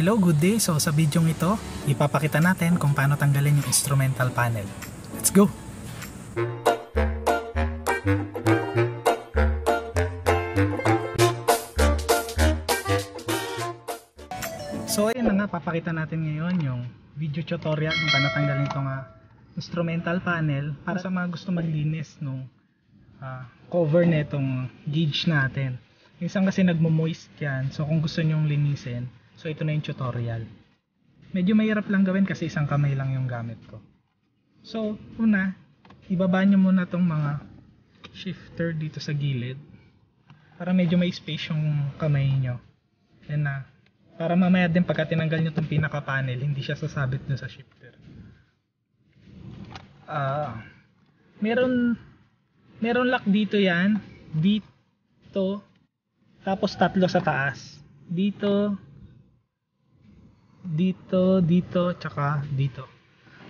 Hello, good day. So sa video ito, ipapakita natin kung paano tanggalin yung instrumental panel. Let's go! So ayun na nga, papakita natin ngayon yung video tutorial kung paano tanggalin itong ah, instrumental panel para sa mga gusto maglinis nung ah, cover netong gauge natin. Minsan kasi nagmo-moist yan, so kung gusto nyong linisin, so ito na yung tutorial. Medyo mahirap lang gawin kasi isang kamay lang yung gamit ko. So, una, ibaba nyo muna tong mga shifter dito sa gilid para medyo may space yung kamay nyo. Then na, para mamaya din pagka tinanggal nyo tong pinaka panel, hindi siya sasabit dun sa shifter. Ah, meron meron lock dito yan, dito, tapos tatlo sa taas. Dito, dito, dito, tsaka dito.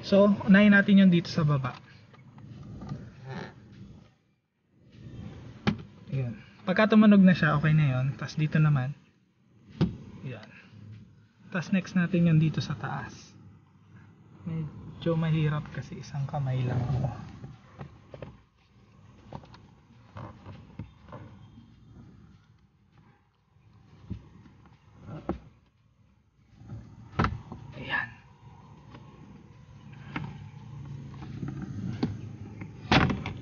So, unahin natin yung dito sa baba. Ayan. Pagka tumunog na siya, okay na yun. Tapos dito naman. Ayan. Tapos next natin yung dito sa taas. Medyo mahirap kasi isang kamay lang ako. Ayan.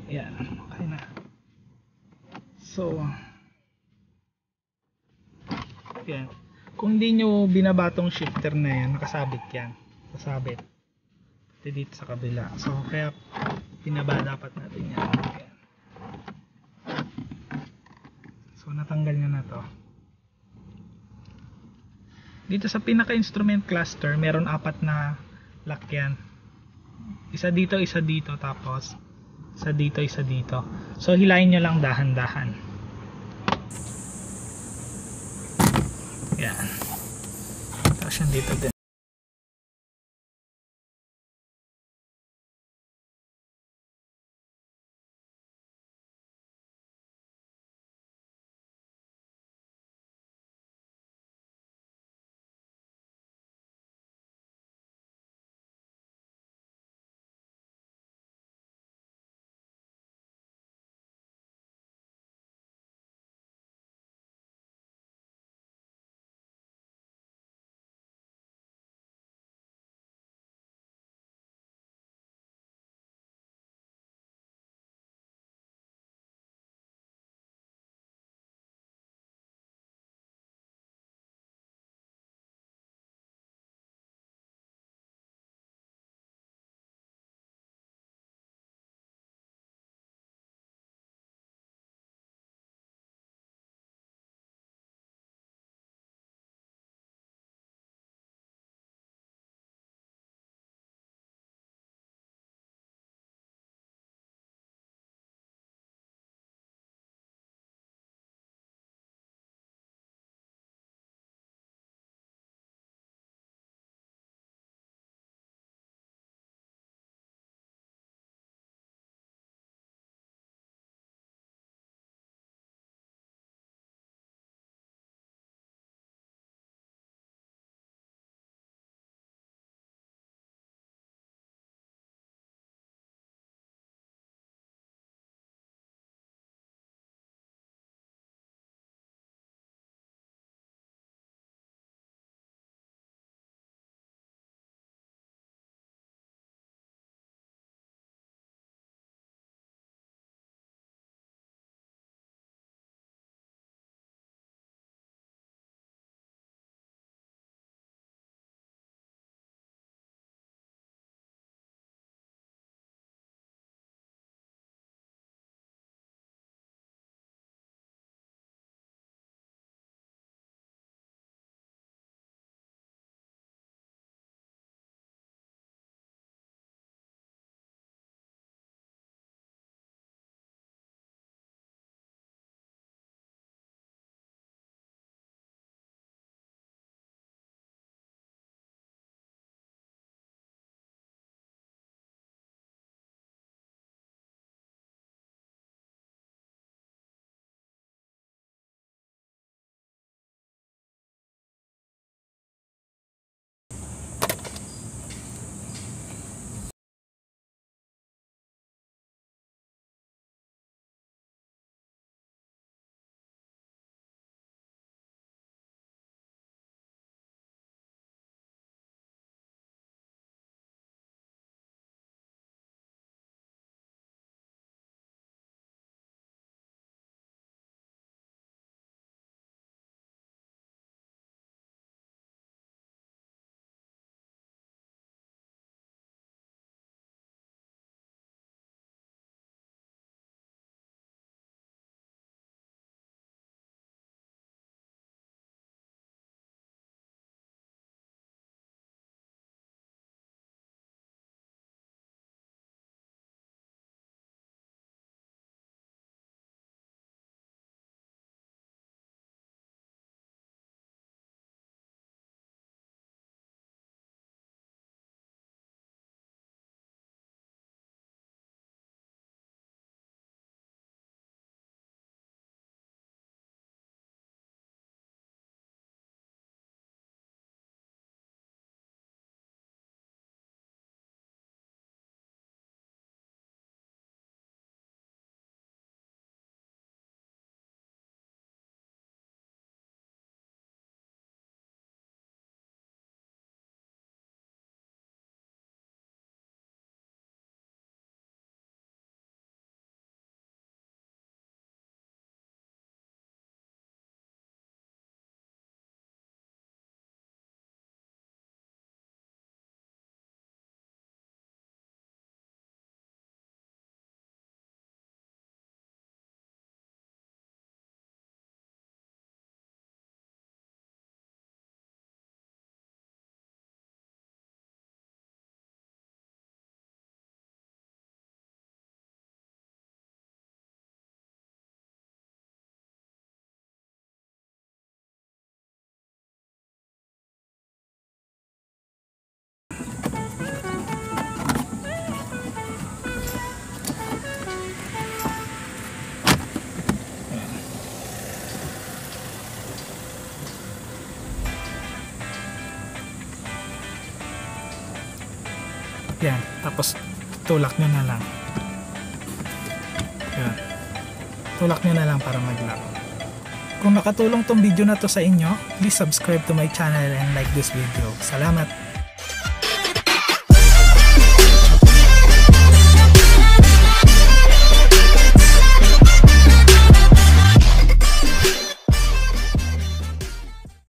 Ayan. Okay na. So, yan. Kung hindi nyo binabatong shifter na yan, nakasabit yan. Kasabit. Pati dito sa kabila. So, kaya binaba dapat natin yan. So, natanggal nyo na to. Dito sa pinaka-instrument cluster, meron apat na lock yan. Isa dito, isa dito, tapos isa dito, isa dito. So, hilahin nyo lang dahan-dahan. Yan. Tapos yan dito din. Yan. Tapos, tulak nyo na lang. Yan. Tulak nyo na lang para mag-lock. Kung nakatulong tong video na to sa inyo, please subscribe to my channel and like this video. Salamat!